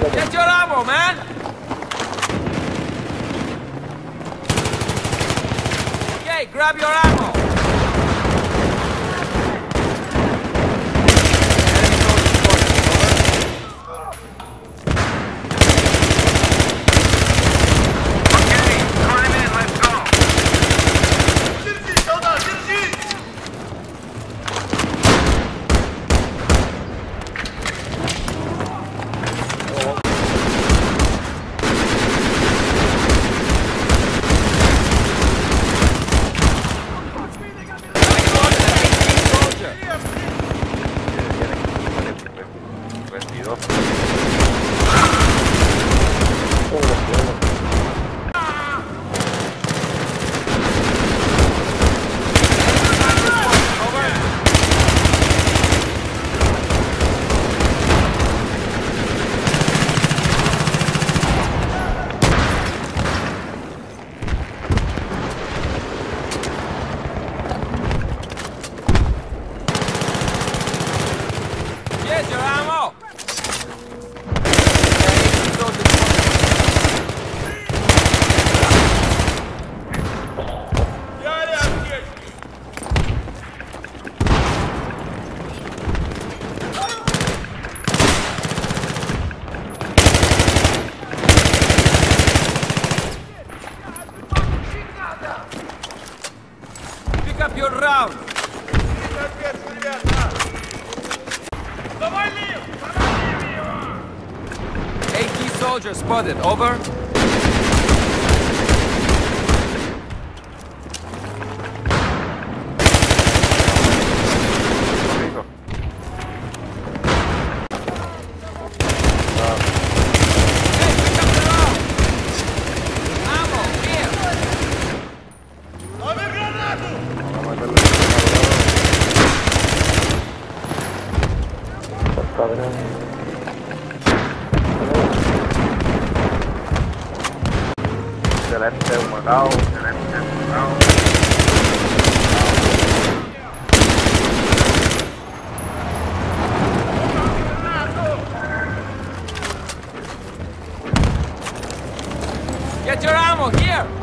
Get your ammo, man! Okay, grab your ammo! Diego. your round. AT soldier spotted, over. Get your ammo here.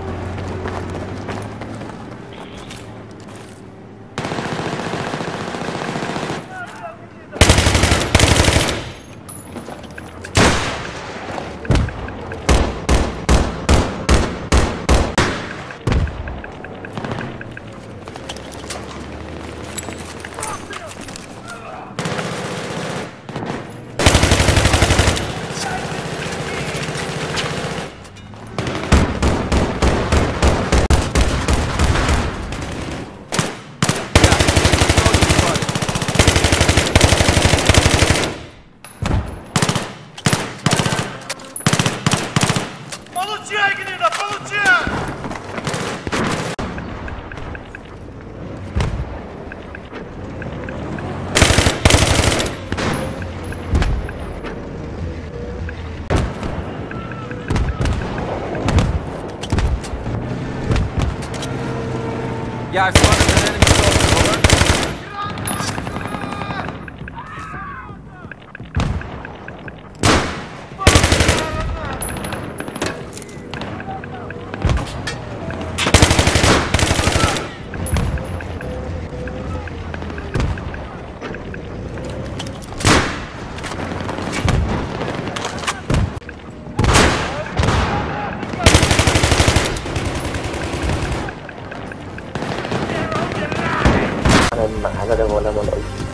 Получай, гнида, получай! Yeah, I spotted an enemy 那就摸那么多